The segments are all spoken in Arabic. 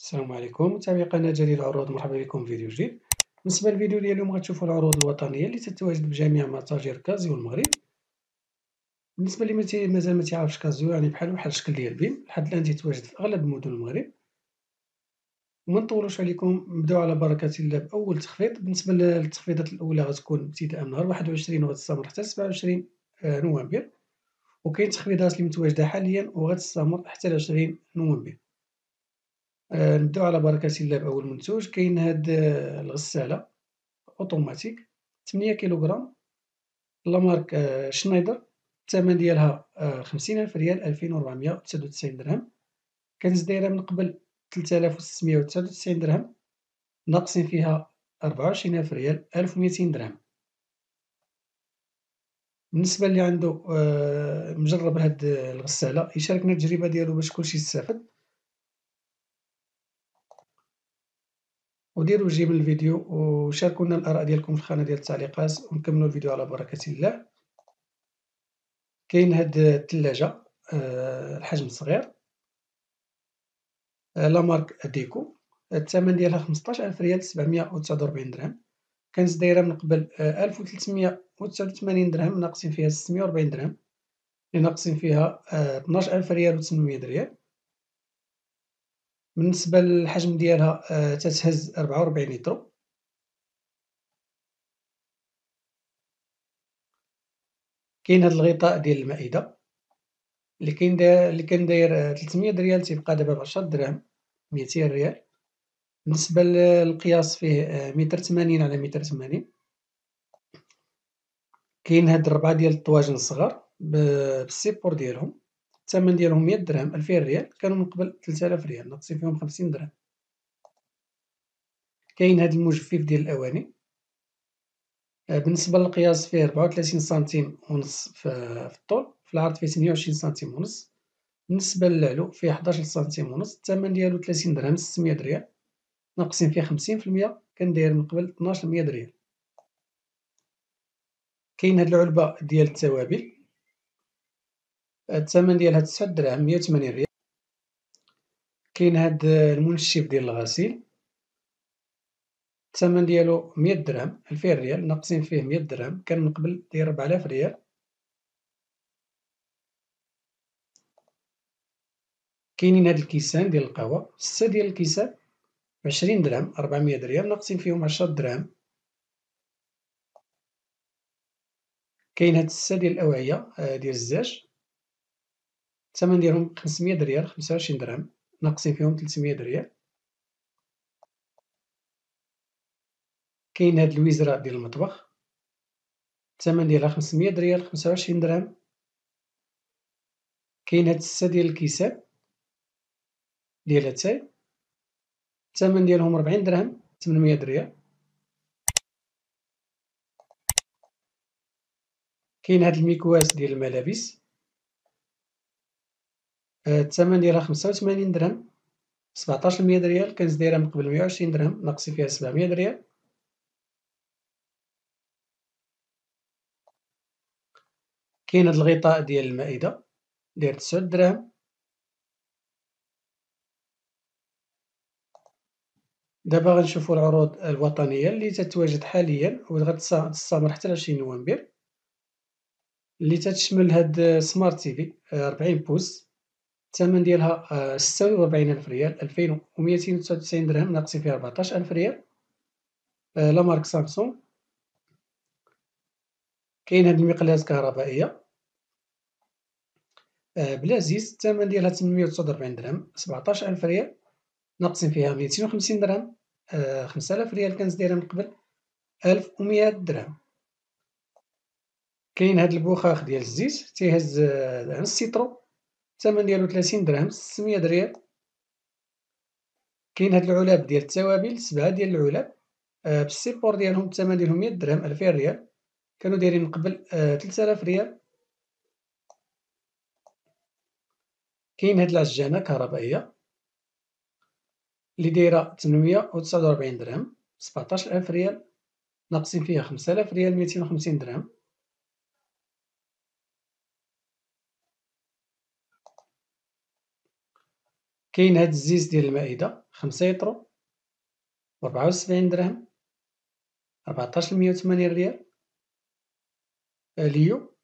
السلام عليكم. متابعي قناة جديد العروض مرحبا بكم في فيديو جديد. بالنسبة للفيديو ديال اليوم غتشوفوا العروض الوطنية اللي تتواجد بجميع متاجر كازيو المغرب بالنسبة اللي مازال ما تيعرفش كازيو يعني بحال بحال الشكل ديال بيم لحد الآن تيتواجد في أغلب مدن المغرب. وما نطولوش عليكم نبداو على بركة الله بأول تخفيض. بالنسبة للتخفيضات الأولى غتكون ابتداء من نهار 21 وغتستمر حتى 27 نوفمبر. وكاين تخفيضات اللي متواجدة حاليا وغتستمر حتى 20 نوفمبر. آه، نبداو على بركة الله بأول منتوج كاين هاد آه، الغسالة أوتوماتيك تمنية كيلوغرام. la marque آه، شنايدر. الثمن ديالها خمسين ألف ريال ألفين وربعمية وتسعود وتسعين درهم. كانت دايرة من قبل تلتالاف وستمية وتسعود وتسعين درهم. ناقصين فيها ربعة وعشرين ألف ريال ألف وميتين درهم. بالنسبة للي عندو مجرب هاد الغسالة يشاركنا التجربة ديالو باش كلشي يستافد وديروا جيم الفيديو وشاركونا الآراء ديالكم في الخانة ديال التعليقات ونكملوا الفيديو على بركة الله. كاين هاد الثلاجة آه، الحجم صغير آه، لا مارك ديكو. الثمن ديالها خمسطاش ألف ريال سبعمية وتسعود وربعين درهم. كانت دايرة من قبل آه، ألف وتلتمية وتسعود وثمانين درهم ناقصين فيها ستمية وربعين درهم. اللي ناقصين فيها طناش ألف ريال وتمنمية ريال. بالنسبة للحجم ديالها آه، تتهز ربعة وربعين كاين هاد الغطاء ديال المائدة اللي كاين اللي كان داير 300 ريال تيبقى دابا بعشرة دراهم ميتين ريال. بالنسبة للقياس فيه آه، متر تمانين على متر تمانين كاين هاد الربعة ديال الطواجن الصغار بالسيبور ديالهم. الثمن ديالهم مية درهم ألفين ريال. كانوا من قبل تلتالاف ريال ناقصين فيهم خمسين درهم. كاين هاد المجفف ديال الأواني. آه، بالنسبة للقياس فيه ربعة وتلاتين سنتيم ونص في الطول في العرض فيه تمنية وعشرين سنتيم ونص. بالنسبة للعلو فيه حداش سنتيم ونص الثمن ديالو تلاتين درهم ستمية ريال. ناقصين فيه خمسين في المية كان داير من قبل طناش مية ريال. كاين هاد العلبة ديال التوابل. الثمن ديالها تسعة دراهم مية وثمانين ريال. كاين هاد المنشف ديال الغسيل. الثمن ديالو مية درهم ألفين ريال ناقصين فيه مية درهم كان من قبل داير ربعالاف ريال. كاينين هاد الكيسان ديال القهوة. ستة ديال الكيسان بعشرين درهم ربعمية ريال ناقصين فيهم عشرة دراهم. كاين هاد الستة ديال الأوعية آه، ديال الزاج. الثمن ديالهم خمسمية ريال خمسة وعشرين درهم. ناقصين فيهم تلتمية ريال كاين هاد الويزرا ديال المطبخ. الثمن ديالها خمسمية ريال خمسة وعشرين درهم. كاين هاد الستة ديال الكيسان ديال اتاي الثمن ديالهم ربعين درهم تمنمية ريال كاين هاد الميكواس ديال الملابس. الثمن ديالها خمسة وثمانين درهم سبعطاش مية ريال كانت دايرة من قبل مية وعشرين درهم ناقصين فيها سبعمية ريال. كاين هاد الغطاء ديال المائدة داير تسعود دراهم دابا غنشوفو العروض الوطنية اللي تتواجد حاليا وغتستمر حتى لعشرين نوفمبر. اللي تتشمل هاد smart TV ربعين pouces الثمن ديالها آه، ستة وربعين ألف ريال ألفين وميتين وتسعود وتسعين درهم ناقصين فيها ربعطاش ألف ريال. آه، la marque سامسونج كاين هاد المقلاة الكهربائية آه، بلا زيت الثمن ديالها تمنمية وتسعود وربعين درهم سبعطاش ألف ريال ناقصين فيها ميتين وخمسين درهم. خمسة ريال كانت دايرة من قبل ألف ومية درهم. كاين هاد البخاخ ديال الزيت تيهز نص ليترو الثمن ديالو تلاتين درهم ستمية ريال كاين هاد العلاب ديال التوابل سبعة ديال العلاب آه بال support ديالهم الثمن ديالهم مية درهم ألفين ريال. كانوا دايرين من قبل آه تلتالاف ريال. كاين هاد العجانة كهربائية اللي وتسعود وربعين درهم سبعطاش ألف ريال. ناقصين فيها خمسالاف ريال ميتين وخمسين درهم. كاين هاد الزيز ديال المائدة خمسة يطرو ربعة وسبعين درهم ربعطاش مية وثمانين ريال ليو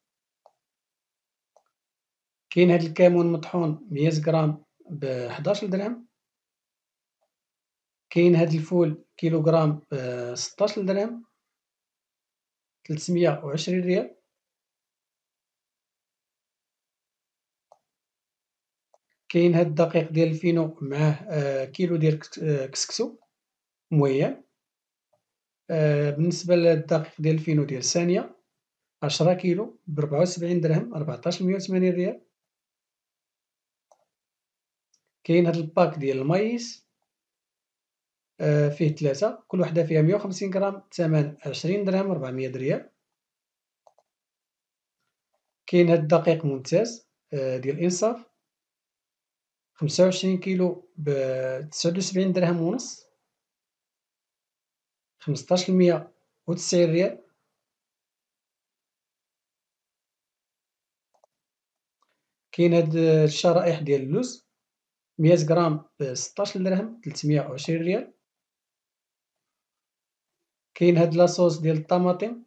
كاين هاد الكمون مطحون مية غرام بحداش درهم كاين هاد الفول كيلوغرام بستاش درهم تلتمية وعشرين ريال. كاين هاد الدقيق ديال الفينو معاه كيلو ديال كسكسو moyen. بالنسبة للدقيق ديال الفينو ديال الثانية عشرة كيلو بربعة وسبعين درهم ربعطاش مية وثمانين ريال. كاين هاد ال pack ديال الماييس فيه ثلاثة كل وحدة فيها مية وخمسين غرام الثمن عشرين درهم ربعمية ريال. كاين هاد الدقيق ممتاز ديال إنصاف. خمسة وعشرين كيلو بتسعود وسبعين درهم ونص خمسطاش المية وتسعين ريال. كاين هاد الشرائح ديال اللوز مية غرام بستاش درهم تلتمية وعشرين ريال. كاين هاد لاصوص ديال الطماطم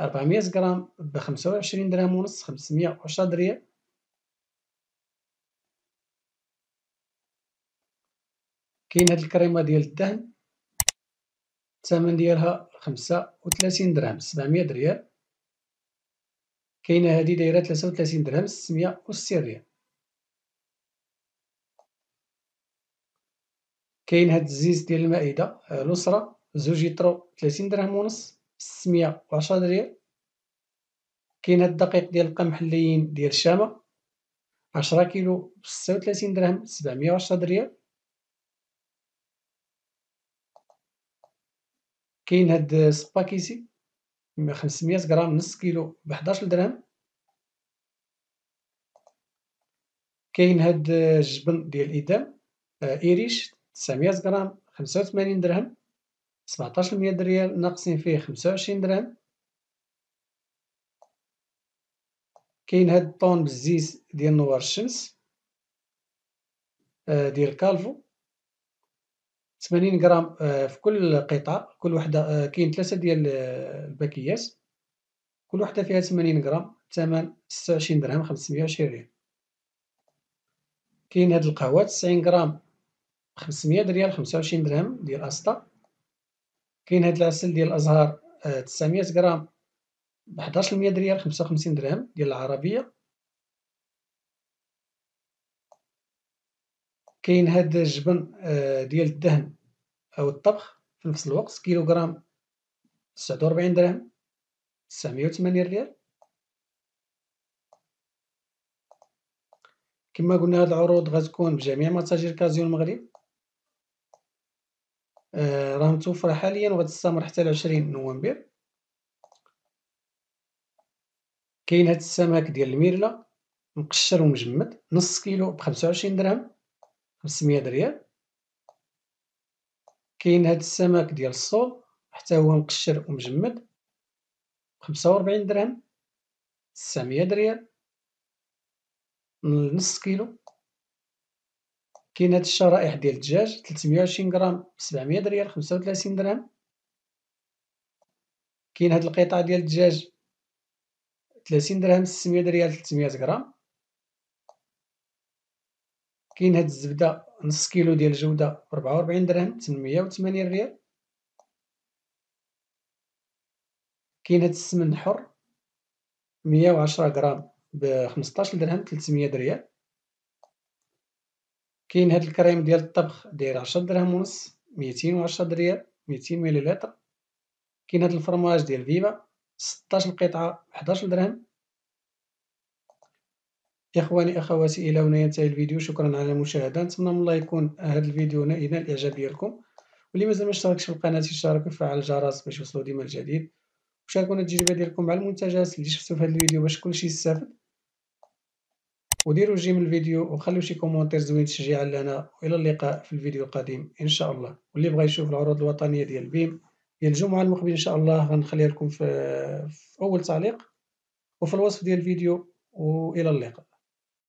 ربعمية غرام بخمسة وعشرين درهم ونص خمسمية وعشرة ريال. كاين هاد الكريمة ديال الدهن؟ الثمن ديالها خمسة وثلاثين درهم سبعمية ريال. كاينة هادي دايرة ثلاثة وثلاثين درهم ستمية وستين ريال. كاين هاد الزيت ديال المائدة الأسرة زوج يطرو ثلاثين درهم ونص ستمية وعشرة ريال. كاين هاد الدقيق ديال القمح اللين ديال الشامة عشرة كيلو بستة وثلاثين درهم سبعمية وعشرة ريال. كاين هاد السباكيسي خمسمية غرام نص كيلو بحداش درهم كاين هاد الجبن ديال الإدام إيريش تسعمية غرام خمسة وثمانين درهم. سبعطاش مية ريال ناقصين فيه خمسة وعشرين درهم. كاين هاد الطون بالزيت ديال نوار الشمس ديال كالفو. ثمانين غرام في كل قطعة كل وحدة كاين ثلاثة ديال الباكيات كل وحدة فيها ثمانين غرام الثمن ستة وعشرين درهم خمسمية وعشرين ريال. كاين هاد القهوة تسعين غرام بخمسمية ريال خمسة وعشرين درهم ديال أسطا كاين هاد العسل ديال الأزهار تسعمية غرام بحداش مية ريال خمسة وخمسين درهم ديال العربية. كاين هاد الجبن ديال الدهن أو الطبخ في نفس الوقت كيلوغرام تسعود وربعين درهم تسعمية وثمانين ريال. كما قلنا هاد العروض غتكون بجميع متاجر كازيو المغرب. راه متوفرة حاليا وغتستمر حتى لعشرين نوفمبر. كاين هاد السمك ديال الميرلة مقشر ومجمد نص كيلو بخمسة وعشرين درهم. خمسمية ريال كاين هاد السمك ديال الصول حتى هو مقشر ومجمد. بخمسة وربعين درهم تسعمية ريال نص كيلو. كاين هاد الشرائح ديال الدجاج تلتمية وعشرين غرام بسبعمية ريال خمسة وثلاثين درهم. كاين هاد القطعة ديال الدجاج ثلاثين درهم ستمية ريال تلتمية غرام. كاين هاد الزبدة نص كيلو ديال الجودة بربعة وربعين درهم تمنمية وثمانين ريال. كاين هاد السمن الحر مية وعشرة غرام بخمسطاش درهم تلتمية ريال. كاين هاد الكريم ديال الطبخ داير عشرة دراهم ونص ميتين وعشرة ريال ميتين مليلتر. كاين هاد الفرماج ديال فيفا ستاش قطعة بحداش درهم. إخواني أخواتي إلى هنا ينتهي الفيديو. شكرا على المشاهدة. نتمنى من الله يكون هذا الفيديو نال الإعجاب ديالكم واللي مازال ما اشتركش في القناة يشترك ويفعل الجرس باش يوصلو ديما الجديد. وشاركونا التجربة ديالكم مع المنتجات اللي شفتو في هذا الفيديو باش كلشي يستافد. وديروا j'aime الفيديو وخلوا شي commentaire زوين تشجيعا لنا. وإلى اللقاء في الفيديو القادم إن شاء الله. واللي بغى يشوف العروض الوطنية ديال بيم ديال الجمعة المقبل إن شاء الله غنخليها لكم في, في أول تعليق. وفي الوصف ديال الفيديو وإلى اللقاء.